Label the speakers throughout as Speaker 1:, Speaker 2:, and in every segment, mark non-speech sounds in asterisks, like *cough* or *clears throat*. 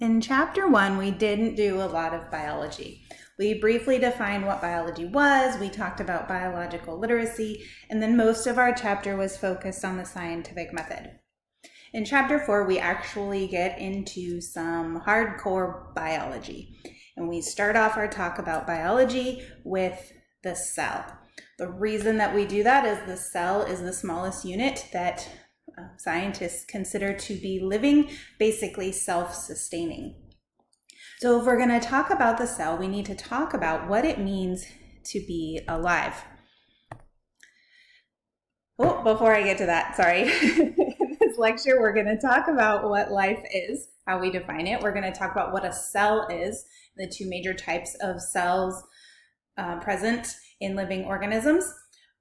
Speaker 1: In chapter one, we didn't do a lot of biology. We briefly defined what biology was, we talked about biological literacy, and then most of our chapter was focused on the scientific method. In chapter four, we actually get into some hardcore biology. And we start off our talk about biology with the cell. The reason that we do that is the cell is the smallest unit that uh, scientists consider to be living, basically self sustaining. So, if we're going to talk about the cell, we need to talk about what it means to be alive. Oh, before I get to that, sorry. In *laughs* this lecture, we're going to talk about what life is, how we define it. We're going to talk about what a cell is, the two major types of cells uh, present in living organisms.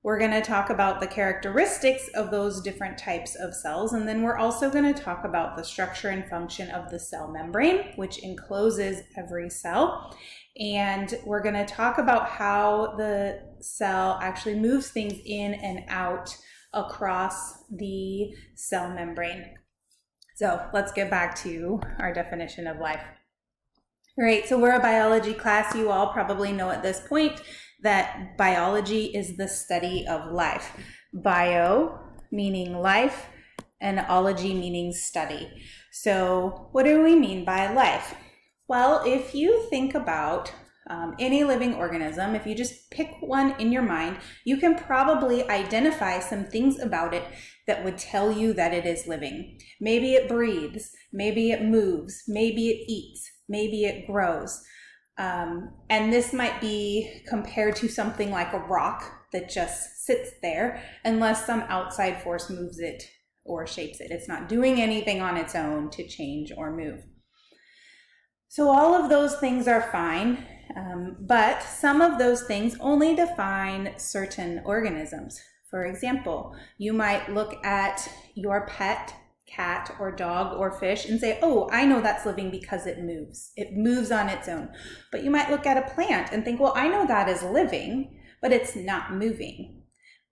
Speaker 1: We're going to talk about the characteristics of those different types of cells, and then we're also going to talk about the structure and function of the cell membrane, which encloses every cell. And we're going to talk about how the cell actually moves things in and out across the cell membrane. So let's get back to our definition of life. All right, so we're a biology class. You all probably know at this point that biology is the study of life. Bio meaning life, and ology meaning study. So, what do we mean by life? Well, if you think about um, any living organism, if you just pick one in your mind, you can probably identify some things about it that would tell you that it is living. Maybe it breathes, maybe it moves, maybe it eats, maybe it grows. Um, and this might be compared to something like a rock that just sits there unless some outside force moves it or shapes it. It's not doing anything on its own to change or move. So, all of those things are fine, um, but some of those things only define certain organisms. For example, you might look at your pet cat or dog or fish and say, oh, I know that's living because it moves. It moves on its own. But you might look at a plant and think, well, I know that is living, but it's not moving.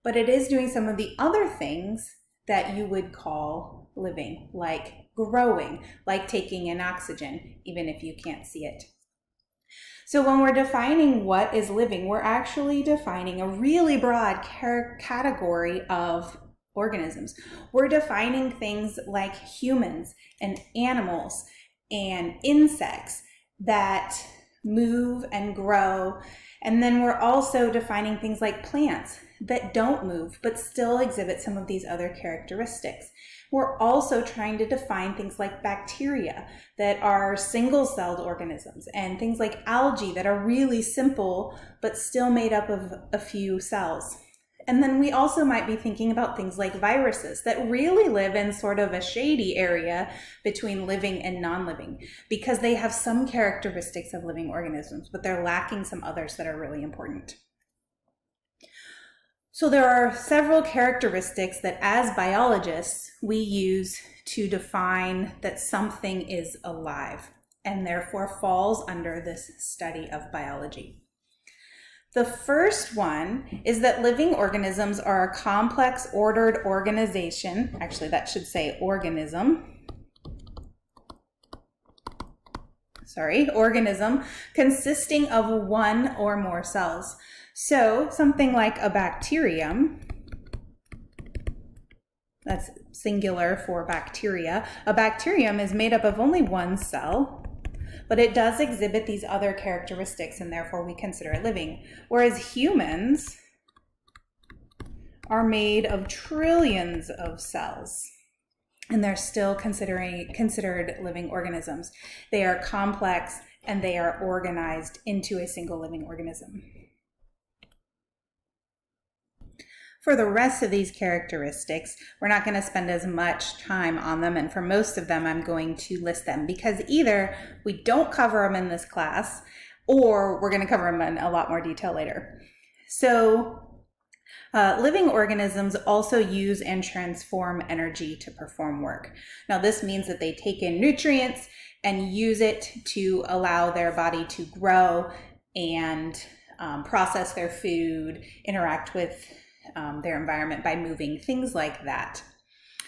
Speaker 1: But it is doing some of the other things that you would call living, like growing, like taking in oxygen, even if you can't see it. So, when we're defining what is living, we're actually defining a really broad category of organisms. We're defining things like humans and animals and insects that move and grow. And then we're also defining things like plants that don't move but still exhibit some of these other characteristics. We're also trying to define things like bacteria that are single celled organisms and things like algae that are really simple but still made up of a few cells. And then we also might be thinking about things like viruses that really live in sort of a shady area between living and non living because they have some characteristics of living organisms, but they're lacking some others that are really important. So there are several characteristics that as biologists we use to define that something is alive and therefore falls under this study of biology. The first one is that living organisms are a complex, ordered organization. Actually, that should say organism. Sorry, organism consisting of one or more cells. So, something like a bacterium, that's singular for bacteria, a bacterium is made up of only one cell, but it does exhibit these other characteristics and therefore we consider it living. Whereas humans are made of trillions of cells and they're still considering considered living organisms. They are complex and they are organized into a single living organism. For the rest of these characteristics, we're not going to spend as much time on them, and for most of them, I'm going to list them because either we don't cover them in this class or we're going to cover them in a lot more detail later. So, uh, living organisms also use and transform energy to perform work. Now, this means that they take in nutrients and use it to allow their body to grow and um, process their food, interact with um, their environment by moving, things like that.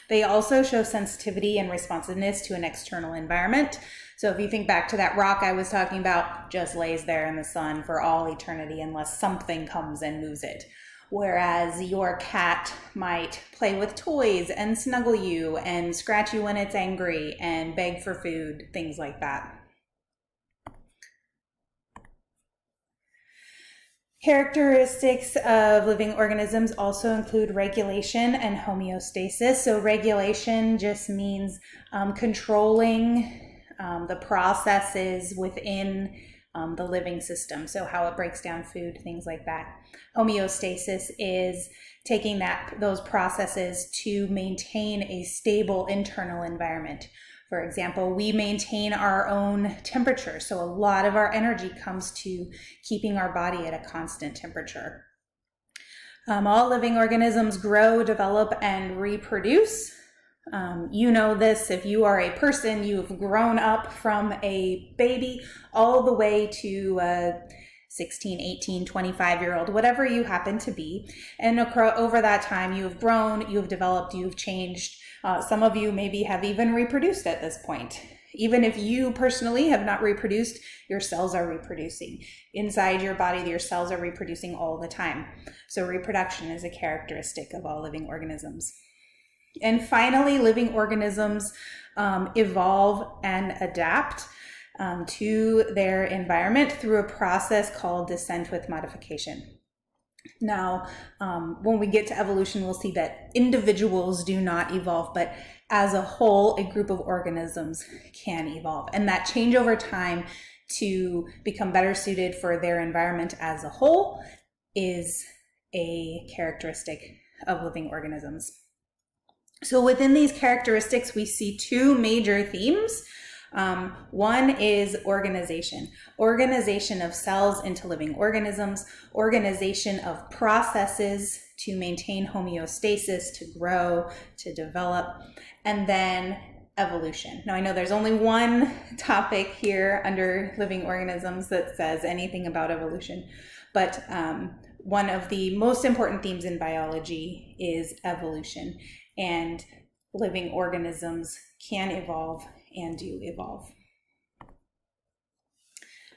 Speaker 1: They also show sensitivity and responsiveness to an external environment. So if you think back to that rock I was talking about, just lays there in the sun for all eternity unless something comes and moves it. Whereas your cat might play with toys and snuggle you and scratch you when it's angry and beg for food, things like that. Characteristics of living organisms also include regulation and homeostasis. So, regulation just means um, controlling um, the processes within um, the living system. So, how it breaks down food, things like that. Homeostasis is taking that those processes to maintain a stable internal environment. For example, we maintain our own temperature. So a lot of our energy comes to keeping our body at a constant temperature. Um, all living organisms grow, develop, and reproduce. Um, you know this if you are a person, you've grown up from a baby all the way to uh, 16, 18, 25 year old, whatever you happen to be. And over that time, you have grown, you have developed, you've changed. Uh, some of you maybe have even reproduced at this point. Even if you personally have not reproduced, your cells are reproducing. Inside your body, your cells are reproducing all the time. So, reproduction is a characteristic of all living organisms. And finally, living organisms um, evolve and adapt um, to their environment through a process called descent with modification. Now, um, when we get to evolution, we'll see that individuals do not evolve, but as a whole, a group of organisms can evolve. And that change over time to become better suited for their environment as a whole is a characteristic of living organisms. So within these characteristics, we see two major themes um, one is organization, organization of cells into living organisms, organization of processes to maintain homeostasis, to grow, to develop, and then evolution. Now, I know there's only one *laughs* topic here under living organisms that says anything about evolution, but um, one of the most important themes in biology is evolution, and living organisms can evolve and do evolve.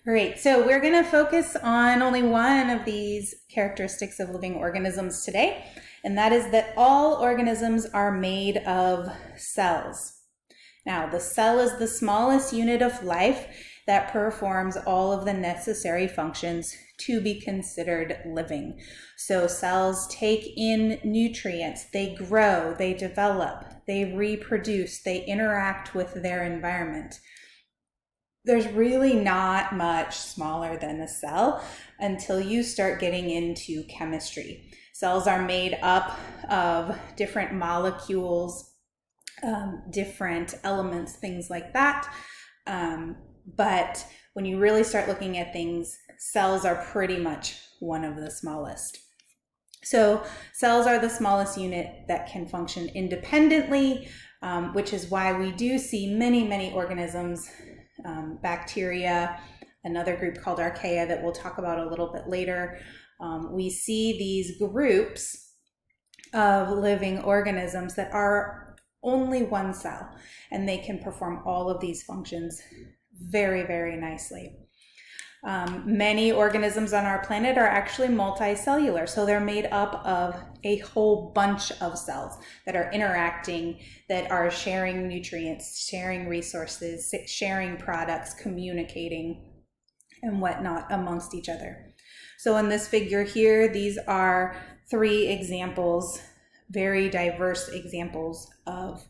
Speaker 1: All right, so we're going to focus on only one of these characteristics of living organisms today, and that is that all organisms are made of cells. Now, the cell is the smallest unit of life that performs all of the necessary functions to be considered living. So cells take in nutrients, they grow, they develop, they reproduce, they interact with their environment. There's really not much smaller than a cell until you start getting into chemistry. Cells are made up of different molecules, um, different elements, things like that. Um, but when you really start looking at things, cells are pretty much one of the smallest. So cells are the smallest unit that can function independently, um, which is why we do see many, many organisms, um, bacteria, another group called archaea that we'll talk about a little bit later. Um, we see these groups of living organisms that are only one cell and they can perform all of these functions very, very nicely. Um, many organisms on our planet are actually multicellular, so they're made up of a whole bunch of cells that are interacting, that are sharing nutrients, sharing resources, sharing products, communicating, and whatnot amongst each other. So in this figure here, these are three examples, very diverse examples of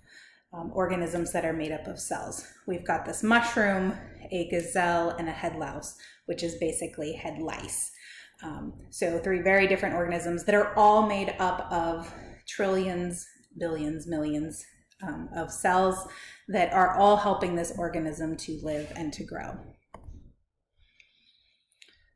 Speaker 1: um, organisms that are made up of cells. We've got this mushroom, a gazelle, and a head louse, which is basically head lice. Um, so three very different organisms that are all made up of trillions, billions, millions um, of cells that are all helping this organism to live and to grow.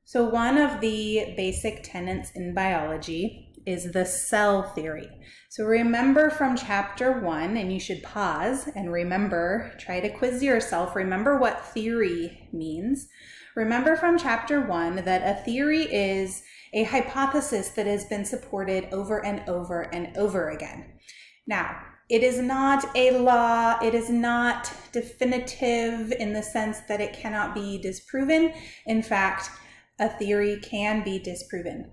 Speaker 1: So one of the basic tenets in biology is the cell theory. So remember from chapter one, and you should pause and remember, try to quiz yourself, remember what theory means. Remember from chapter one that a theory is a hypothesis that has been supported over and over and over again. Now, it is not a law, it is not definitive in the sense that it cannot be disproven. In fact, a theory can be disproven.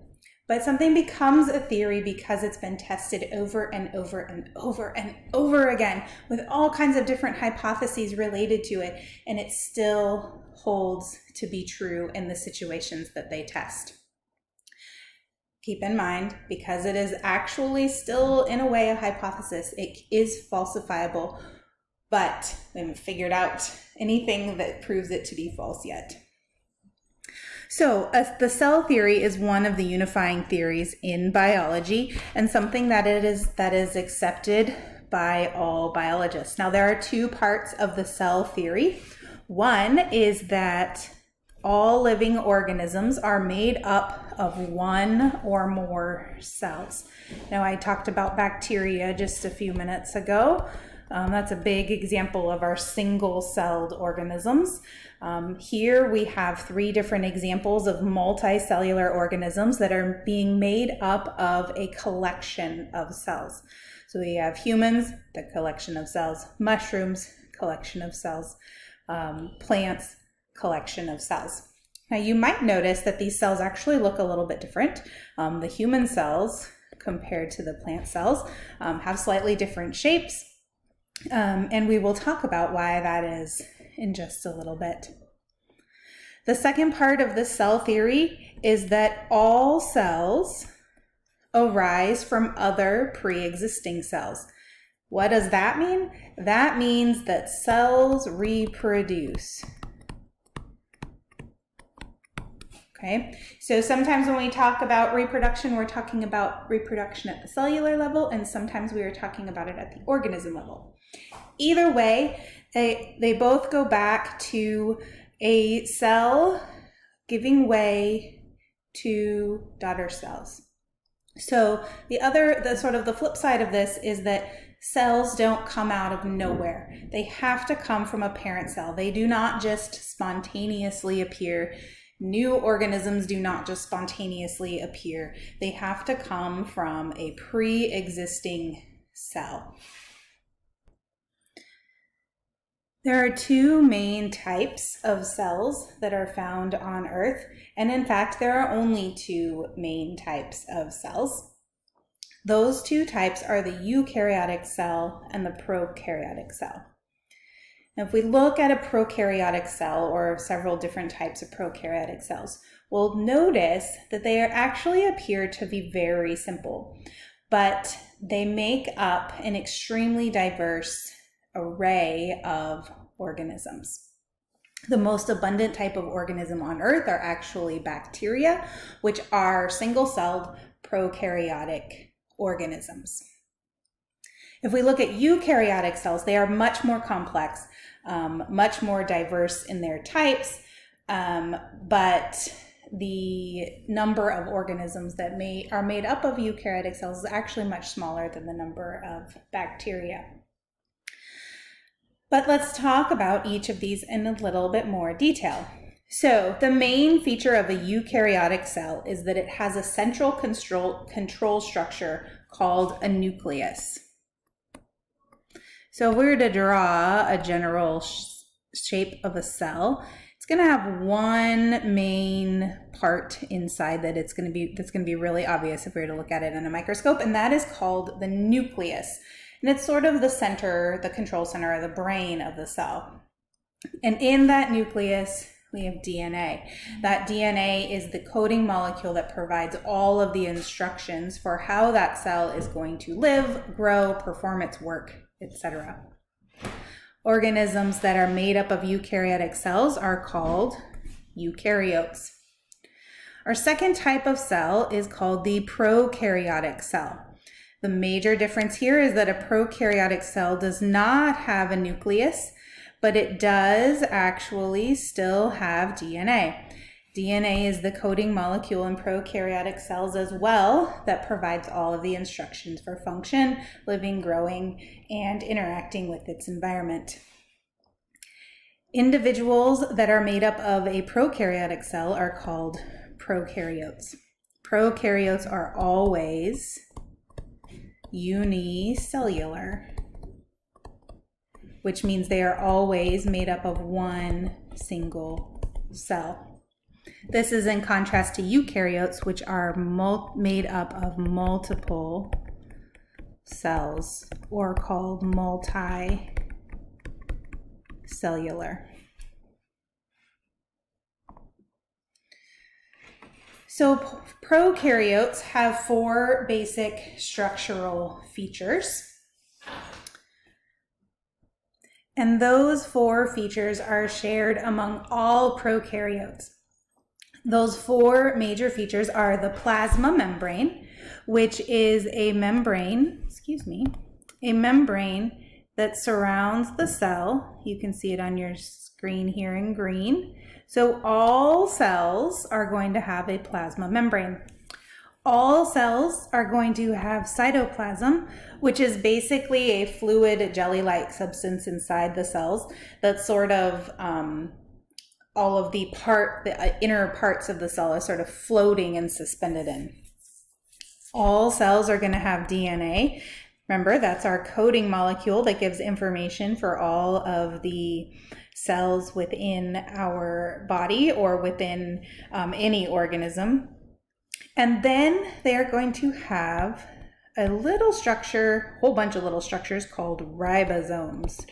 Speaker 1: But something becomes a theory because it's been tested over and over and over and over again with all kinds of different hypotheses related to it, and it still holds to be true in the situations that they test. Keep in mind, because it is actually still, in a way, a hypothesis, it is falsifiable, but we haven't figured out anything that proves it to be false yet. So, uh, the cell theory is one of the unifying theories in biology and something that it is that is accepted by all biologists. Now, there are two parts of the cell theory. One is that all living organisms are made up of one or more cells. Now, I talked about bacteria just a few minutes ago. Um, that's a big example of our single celled organisms. Um, here we have three different examples of multicellular organisms that are being made up of a collection of cells. So we have humans, the collection of cells, mushrooms, collection of cells, um, plants, collection of cells. Now you might notice that these cells actually look a little bit different. Um, the human cells compared to the plant cells um, have slightly different shapes. Um, and we will talk about why that is in just a little bit. The second part of the cell theory is that all cells arise from other pre-existing cells. What does that mean? That means that cells reproduce. Okay, so sometimes when we talk about reproduction, we're talking about reproduction at the cellular level, and sometimes we are talking about it at the organism level. Either way, they, they both go back to a cell giving way to daughter cells. So the other, the sort of the flip side of this is that cells don't come out of nowhere. They have to come from a parent cell. They do not just spontaneously appear New organisms do not just spontaneously appear. They have to come from a pre-existing cell. There are two main types of cells that are found on Earth, and in fact, there are only two main types of cells. Those two types are the eukaryotic cell and the prokaryotic cell. Now, if we look at a prokaryotic cell or several different types of prokaryotic cells, we'll notice that they actually appear to be very simple, but they make up an extremely diverse array of organisms. The most abundant type of organism on Earth are actually bacteria, which are single celled prokaryotic organisms. If we look at eukaryotic cells, they are much more complex um, much more diverse in their types, um, but the number of organisms that may, are made up of eukaryotic cells is actually much smaller than the number of bacteria. But let's talk about each of these in a little bit more detail. So the main feature of a eukaryotic cell is that it has a central control, control structure called a nucleus. So if we were to draw a general sh shape of a cell, it's going to have one main part inside that it's going to be that's going to be really obvious if we were to look at it in a microscope, and that is called the nucleus. And it's sort of the center, the control center, or the brain of the cell. And in that nucleus, we have DNA. That DNA is the coding molecule that provides all of the instructions for how that cell is going to live, grow, perform its work etc. Organisms that are made up of eukaryotic cells are called eukaryotes. Our second type of cell is called the prokaryotic cell. The major difference here is that a prokaryotic cell does not have a nucleus, but it does actually still have DNA. DNA is the coding molecule in prokaryotic cells as well that provides all of the instructions for function, living, growing, and interacting with its environment. Individuals that are made up of a prokaryotic cell are called prokaryotes. Prokaryotes are always unicellular. which means they are always made up of one single cell. This is in contrast to eukaryotes, which are made up of multiple cells or called multicellular. So prokaryotes have four basic structural features. And those four features are shared among all prokaryotes. Those four major features are the plasma membrane, which is a membrane, excuse me, a membrane that surrounds the cell. You can see it on your screen here in green. So all cells are going to have a plasma membrane. All cells are going to have cytoplasm, which is basically a fluid jelly-like substance inside the cells that's sort of um, all of the part, the uh, inner parts of the cell are sort of floating and suspended in. All cells are going to have DNA. Remember, that's our coding molecule that gives information for all of the cells within our body or within um, any organism. And then they are going to have a little structure, whole bunch of little structures called ribosomes.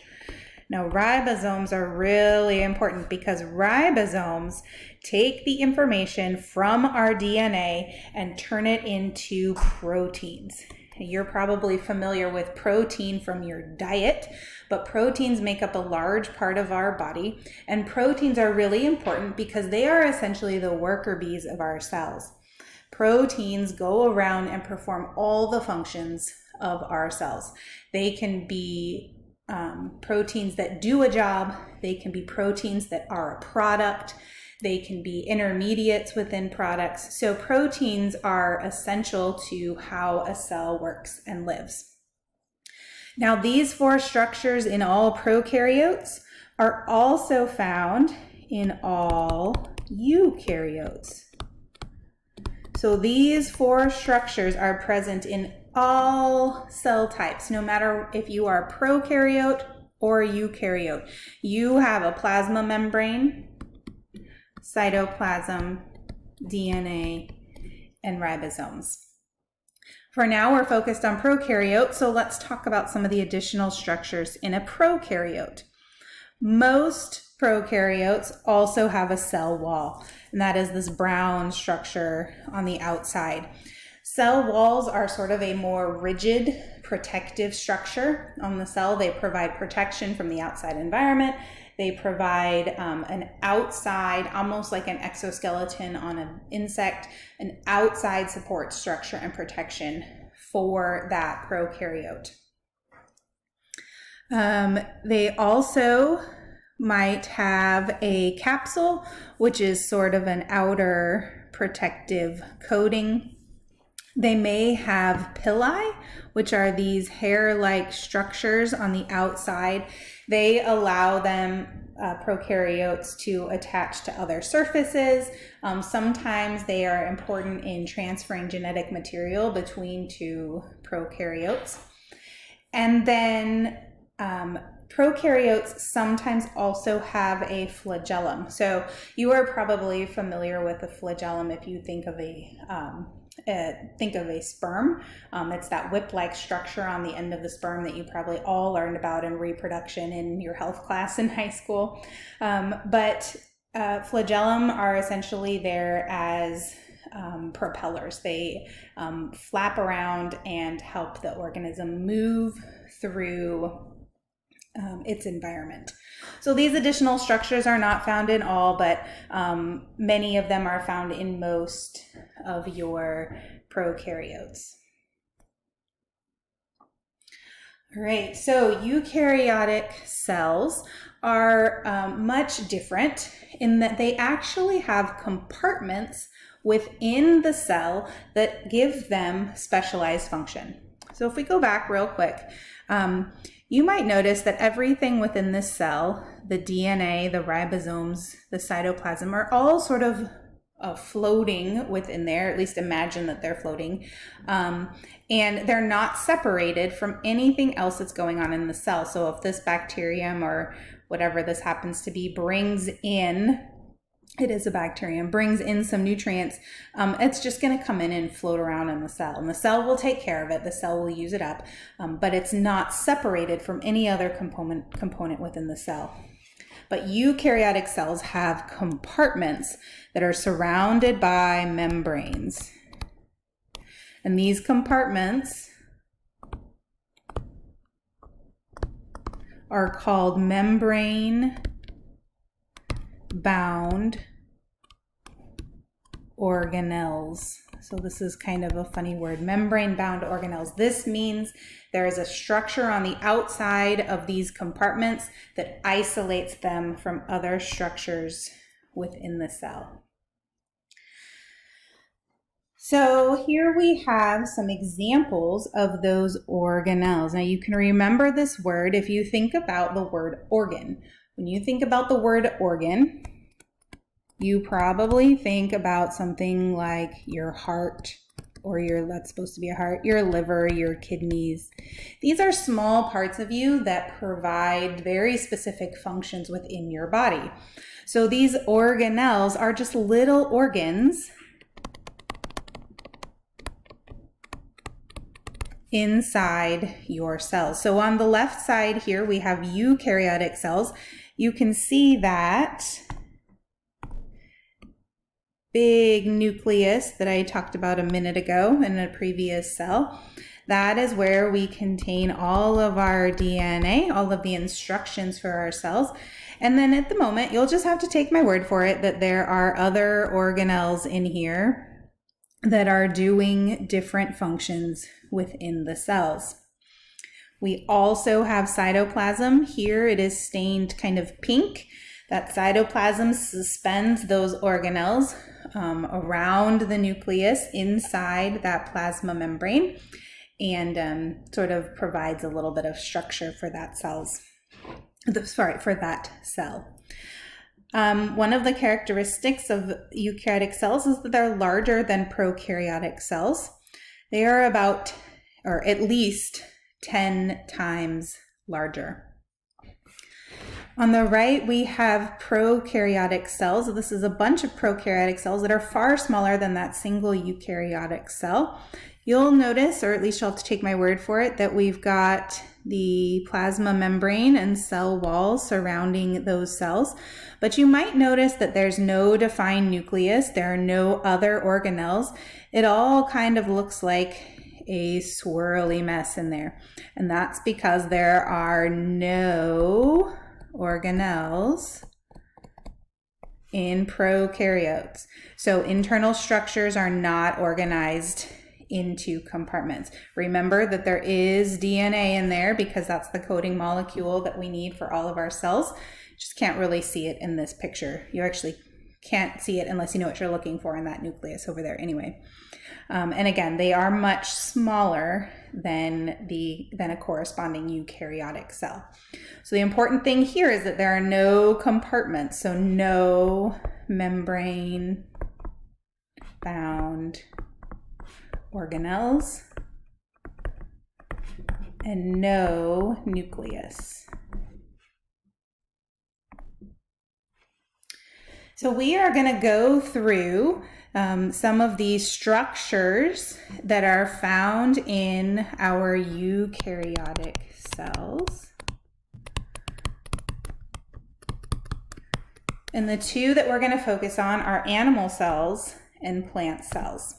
Speaker 1: Now, ribosomes are really important because ribosomes take the information from our DNA and turn it into proteins. You're probably familiar with protein from your diet, but proteins make up a large part of our body. And proteins are really important because they are essentially the worker bees of our cells. Proteins go around and perform all the functions of our cells. They can be um, proteins that do a job, they can be proteins that are a product, they can be intermediates within products. So proteins are essential to how a cell works and lives. Now these four structures in all prokaryotes are also found in all eukaryotes. So these four structures are present in all cell types, no matter if you are prokaryote or eukaryote. You have a plasma membrane, cytoplasm, DNA, and ribosomes. For now, we're focused on prokaryotes, so let's talk about some of the additional structures in a prokaryote. Most prokaryotes also have a cell wall, and that is this brown structure on the outside. Cell walls are sort of a more rigid protective structure on the cell. They provide protection from the outside environment they provide um, an outside, almost like an exoskeleton on an insect, an outside support structure and protection for that prokaryote. Um, they also might have a capsule, which is sort of an outer protective coating. They may have pili, which are these hair-like structures on the outside they allow them uh, prokaryotes to attach to other surfaces. Um, sometimes they are important in transferring genetic material between two prokaryotes. And then um, prokaryotes sometimes also have a flagellum. So you are probably familiar with a flagellum if you think of a um, uh, think of a sperm. Um, it's that whip-like structure on the end of the sperm that you probably all learned about in reproduction in your health class in *laughs* high school. Um, but uh, flagellum are essentially there as um, propellers. They um, flap around and help the organism move through um, its environment. So these additional structures are not found in all, but um, many of them are found in most of your prokaryotes. All right, so eukaryotic cells are um, much different in that they actually have compartments within the cell that give them specialized function. So if we go back real quick, um, you might notice that everything within this cell, the DNA, the ribosomes, the cytoplasm, are all sort of uh, floating within there, at least imagine that they're floating. Um, and they're not separated from anything else that's going on in the cell. So if this bacterium or whatever this happens to be brings in it is a bacterium, brings in some nutrients, um, it's just going to come in and float around in the cell. And the cell will take care of it. The cell will use it up, um, but it's not separated from any other component, component within the cell. But eukaryotic cells have compartments that are surrounded by membranes. And these compartments are called membrane bound organelles. So this is kind of a funny word, membrane bound organelles. This means there is a structure on the outside of these compartments that isolates them from other structures within the cell. So here we have some examples of those organelles. Now you can remember this word if you think about the word organ. When you think about the word organ, you probably think about something like your heart or your that's supposed to be a heart, your liver, your kidneys. These are small parts of you that provide very specific functions within your body. So these organelles are just little organs inside your cells. So on the left side here, we have eukaryotic cells you can see that big nucleus that I talked about a minute ago in a previous cell. That is where we contain all of our DNA, all of the instructions for our cells. And then at the moment, you'll just have to take my word for it that there are other organelles in here that are doing different functions within the cells. We also have cytoplasm. Here it is stained kind of pink. That cytoplasm suspends those organelles um, around the nucleus inside that plasma membrane and um, sort of provides a little bit of structure for that cells, sorry, for that cell. Um, one of the characteristics of eukaryotic cells is that they're larger than prokaryotic cells. They are about, or at least 10 times larger. On the right, we have prokaryotic cells. This is a bunch of prokaryotic cells that are far smaller than that single eukaryotic cell. You'll notice, or at least you'll have to take my word for it, that we've got the plasma membrane and cell wall surrounding those cells. But you might notice that there's no defined nucleus. There are no other organelles. It all kind of looks like a swirly mess in there. And that's because there are no organelles in prokaryotes. So internal structures are not organized into compartments. Remember that there is DNA in there because that's the coding molecule that we need for all of our cells. Just can't really see it in this picture. You actually can't see it unless you know what you're looking for in that nucleus over there anyway. Um, and again, they are much smaller than the than a corresponding eukaryotic cell. So the important thing here is that there are no compartments, so no membrane bound organelles and no nucleus. So we are going to go through um, some of these structures that are found in our eukaryotic cells. And the two that we're going to focus on are animal cells and plant cells.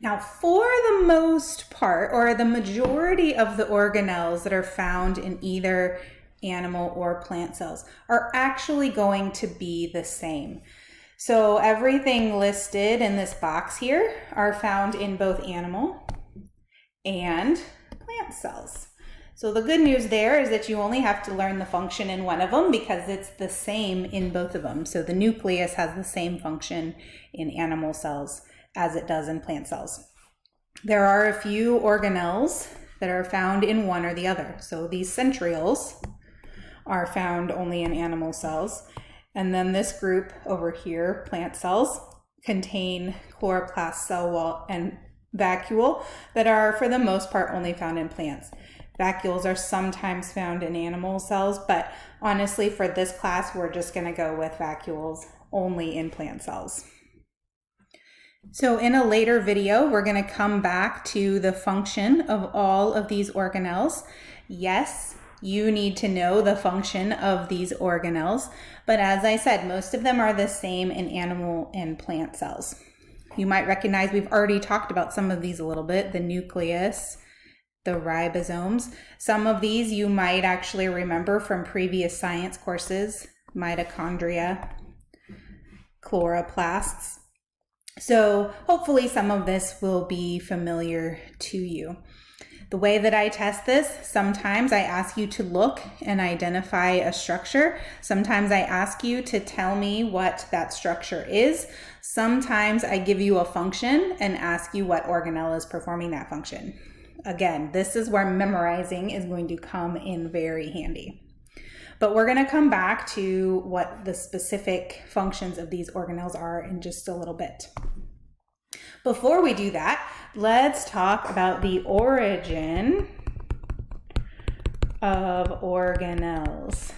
Speaker 1: Now, for the most part, or the majority of the organelles that are found in either animal or plant cells are actually going to be the same. So everything listed in this box here are found in both animal and plant cells. So the good news there is that you only have to learn the function in one of them because it's the same in both of them. So the nucleus has the same function in animal cells as it does in plant cells. There are a few organelles that are found in one or the other. So these centrioles are found only in animal cells And then this group over here, plant cells, contain chloroplast, cell wall, and vacuole that are for the most part only found in plants. Vacuoles are sometimes found in animal cells, but honestly for this class, we're just gonna go with vacuoles only in plant cells. So in a later video, we're gonna come back to the function of all of these organelles. Yes, you need to know the function of these organelles, but as I said, most of them are the same in animal and plant cells. You might recognize we've already talked about some of these a little bit, the nucleus, the ribosomes. Some of these you might actually remember from previous science courses, mitochondria, chloroplasts. So hopefully some of this will be familiar to you. The way that I test this, sometimes I ask you to look and identify a structure. Sometimes I ask you to tell me what that structure is. Sometimes I give you a function and ask you what organelle is performing that function. Again, this is where memorizing is going to come in very handy. But we're going to come back to what the specific functions of these organelles are in just a little bit. Before we do that, let's talk about the origin of organelles.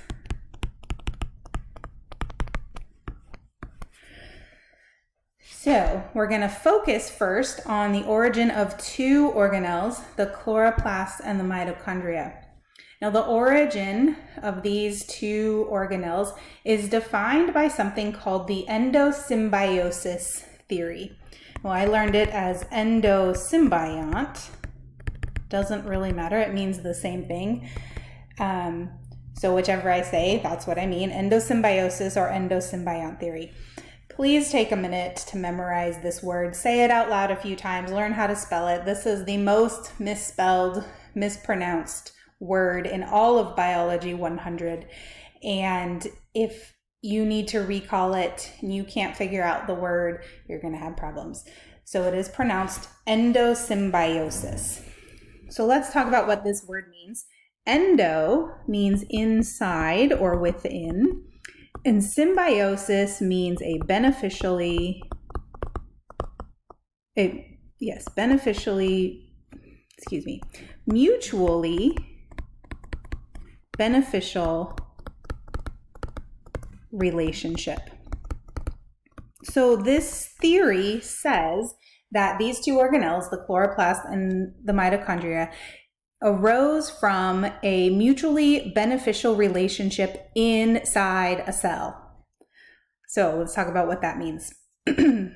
Speaker 1: So we're going to focus first on the origin of two organelles, the chloroplasts and the mitochondria. Now the origin of these two organelles is defined by something called the endosymbiosis theory. Well, I learned it as endosymbiont. Doesn't really matter. It means the same thing. Um, so whichever I say, that's what I mean. Endosymbiosis or endosymbiont theory. Please take a minute to memorize this word. Say it out loud a few times. Learn how to spell it. This is the most misspelled, mispronounced word in all of Biology 100. And if you need to recall it and you can't figure out the word, you're going to have problems. So it is pronounced endosymbiosis. So let's talk about what this word means. Endo means inside or within, and symbiosis means a beneficially, a, yes, beneficially, excuse me, mutually beneficial relationship. So this theory says that these two organelles, the chloroplast and the mitochondria, arose from a mutually beneficial relationship inside a cell. So let's talk about what that means. *clears throat*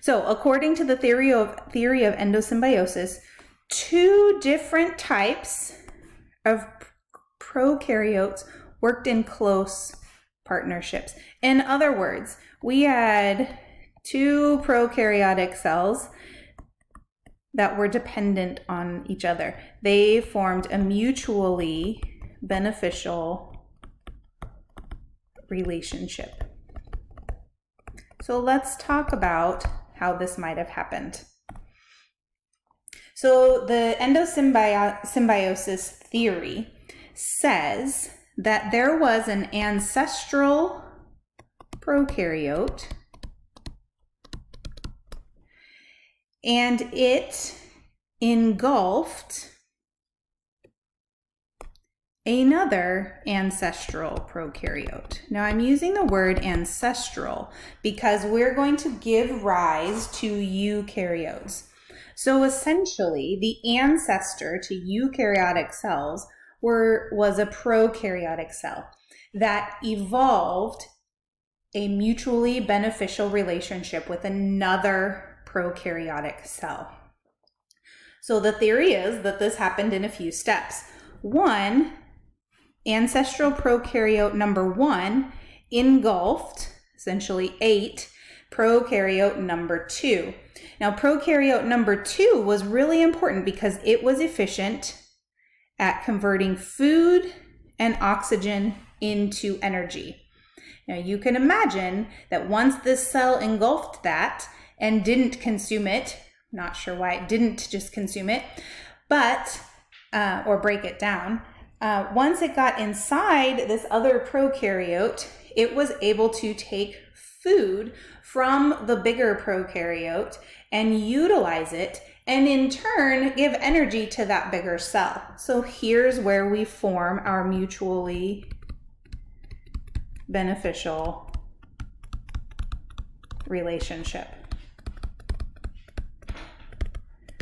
Speaker 1: so according to the theory of theory of endosymbiosis, two different types of prokaryotes worked in close partnerships. In other words, we had two prokaryotic cells that were dependent on each other. They formed a mutually beneficial relationship. So let's talk about how this might have happened. So the endosymbiosis theory says that there was an ancestral prokaryote and it engulfed another ancestral prokaryote. Now I'm using the word ancestral because we're going to give rise to eukaryotes. So essentially the ancestor to eukaryotic cells were, was a prokaryotic cell that evolved a mutually beneficial relationship with another prokaryotic cell. So the theory is that this happened in a few steps. One, ancestral prokaryote number one engulfed, essentially ate, prokaryote number two. Now, prokaryote number two was really important because it was efficient at converting food and oxygen into energy. Now you can imagine that once this cell engulfed that and didn't consume it, not sure why it didn't just consume it, but, uh, or break it down, uh, once it got inside this other prokaryote, it was able to take food from the bigger prokaryote and utilize it and in turn give energy to that bigger cell. So here's where we form our mutually beneficial relationship.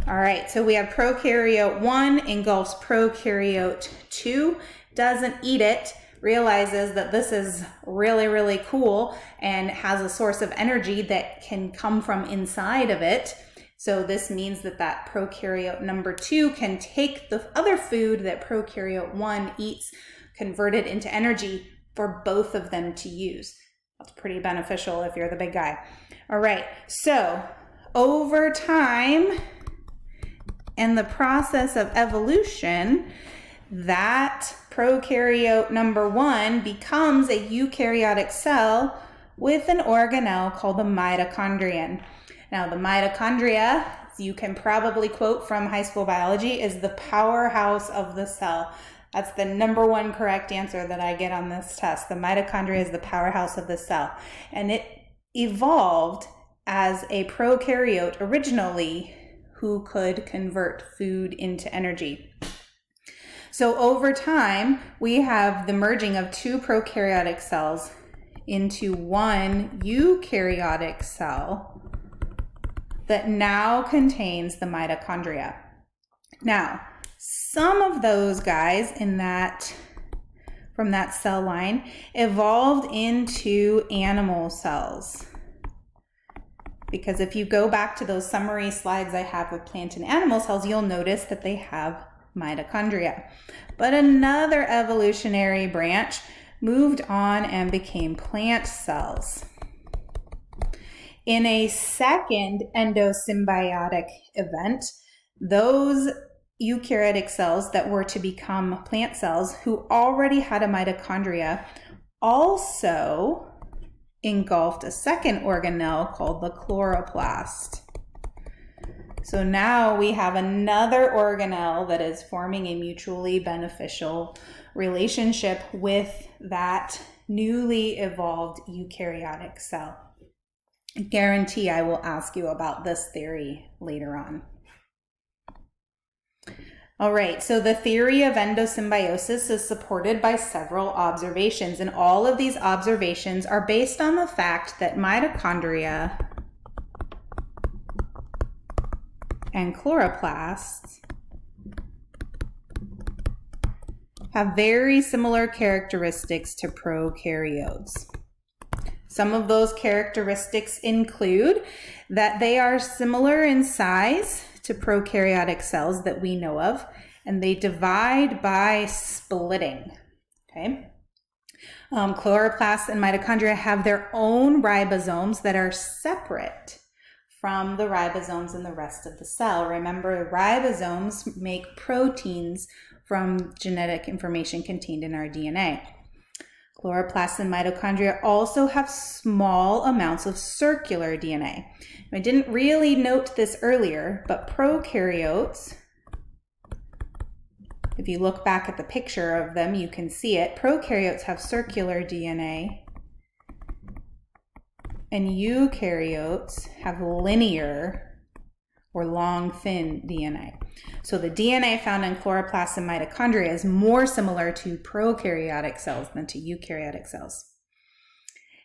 Speaker 1: All right, so we have prokaryote 1 engulfs prokaryote 2, doesn't eat it, realizes that this is really, really cool and has a source of energy that can come from inside of it. So this means that that prokaryote number 2 can take the other food that prokaryote 1 eats, convert it into energy for both of them to use. That's pretty beneficial if you're the big guy. All right, so over time, in the process of evolution, that prokaryote number one becomes a eukaryotic cell with an organelle called the mitochondrion. Now, the mitochondria, you can probably quote from high school biology, is the powerhouse of the cell. That's the number one correct answer that I get on this test. The mitochondria is the powerhouse of the cell. And it evolved as a prokaryote originally who could convert food into energy. So over time, we have the merging of two prokaryotic cells into one eukaryotic cell that now contains the mitochondria. Now, some of those guys in that from that cell line evolved into animal cells because if you go back to those summary slides I have with plant and animal cells, you'll notice that they have mitochondria. But another evolutionary branch moved on and became plant cells. In a second endosymbiotic event, those eukaryotic cells that were to become plant cells who already had a mitochondria also engulfed a second organelle called the chloroplast. So now we have another organelle that is forming a mutually beneficial relationship with that newly evolved eukaryotic cell. Guarantee I will ask you about this theory later on. All right, so the theory of endosymbiosis is supported by several observations, and all of these observations are based on the fact that mitochondria and chloroplasts have very similar characteristics to prokaryotes. Some of those characteristics include that they are similar in size to prokaryotic cells that we know of, and they divide by splitting. Okay. Um, chloroplasts and mitochondria have their own ribosomes that are separate from the ribosomes in the rest of the cell. Remember, ribosomes make proteins from genetic information contained in our DNA. Chloroplasts and mitochondria also have small amounts of circular DNA. I didn't really note this earlier, but prokaryotes, if you look back at the picture of them, you can see it. Prokaryotes have circular DNA, and eukaryotes have linear or long, thin DNA. So the DNA found in chloroplasts and mitochondria is more similar to prokaryotic cells than to eukaryotic cells.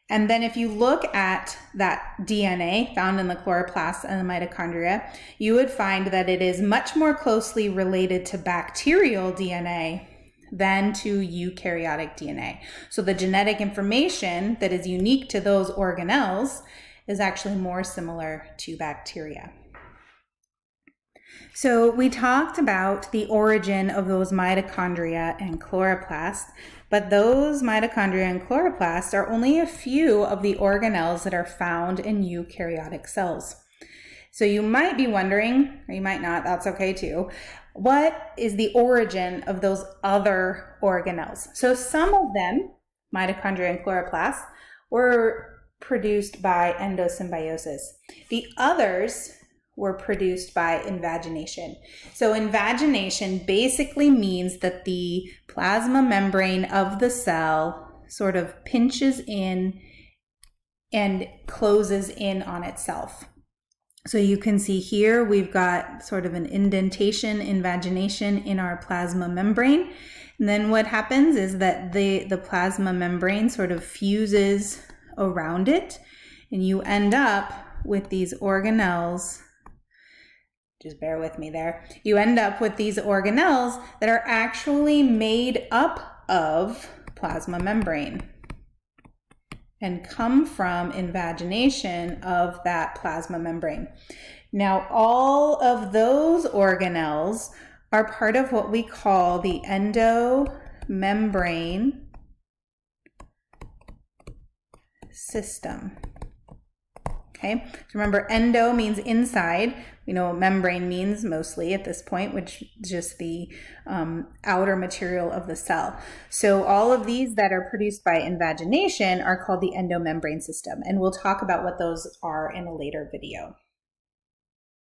Speaker 1: And then if you look at that DNA found in the chloroplasts and the mitochondria, you would find that it is much more closely related to bacterial DNA than to eukaryotic DNA. So the genetic information that is unique to those organelles is actually more similar to bacteria. So we talked about the origin of those mitochondria and chloroplasts, but those mitochondria and chloroplasts are only a few of the organelles that are found in eukaryotic cells. So you might be wondering, or you might not, that's okay too, what is the origin of those other organelles? So some of them, mitochondria and chloroplasts, were produced by endosymbiosis. The others were produced by invagination. So, invagination basically means that the plasma membrane of the cell sort of pinches in and closes in on itself. So you can see here we've got sort of an indentation, invagination in our plasma membrane. And then what happens is that the, the plasma membrane sort of fuses around it and you end up with these organelles just bear with me there. You end up with these organelles that are actually made up of plasma membrane and come from invagination of that plasma membrane. Now, all of those organelles are part of what we call the endomembrane system. Okay, so remember endo means inside. We know membrane means mostly at this point, which is just the um, outer material of the cell. So all of these that are produced by invagination are called the endomembrane system. And we'll talk about what those are in a later video.